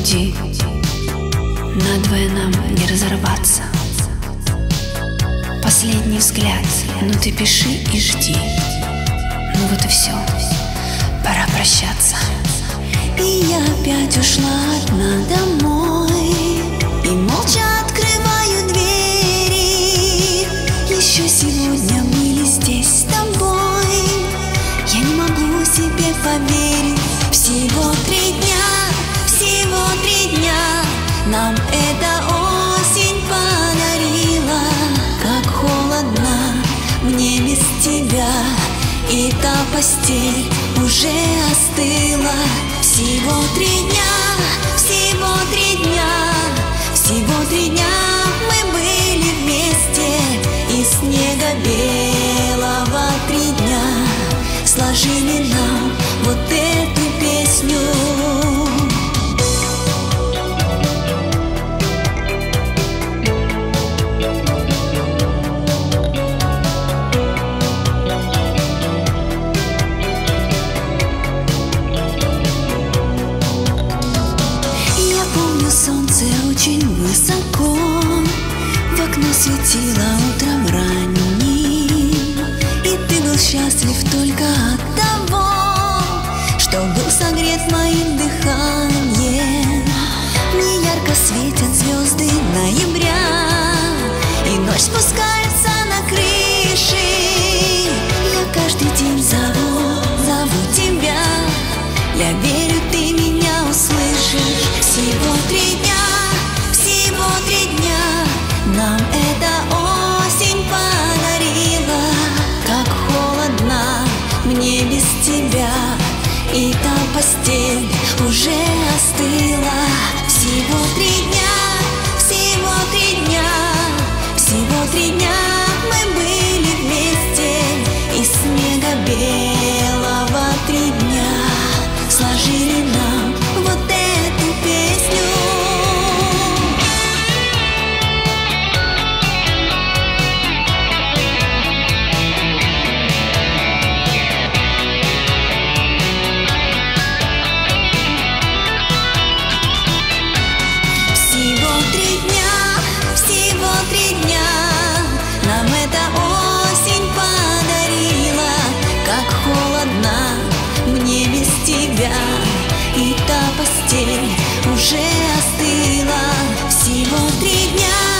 пути Надвое нам не разорваться. Последний взгляд, ну ты пиши и жди. Ну вот и все, пора прощаться. И я опять ушла одна домой. И молча открываю двери. Еще сегодня были здесь с тобой. Я не могу себе поверить Всего три дня, всего три дня Нам эта осень подарила. Как холодно мне без тебя И та постель уже остыла. Всего три дня, всего три дня Всего три дня мы были вместе. И снега белого три дня Сложили нам вот эту Я помню солнце очень высоко В окно светило утром ранним И ты был счастлив только от Что был согрет моим дыханием Мне ярко светят И та постель уже остыла постель уже остыла Всего три дня,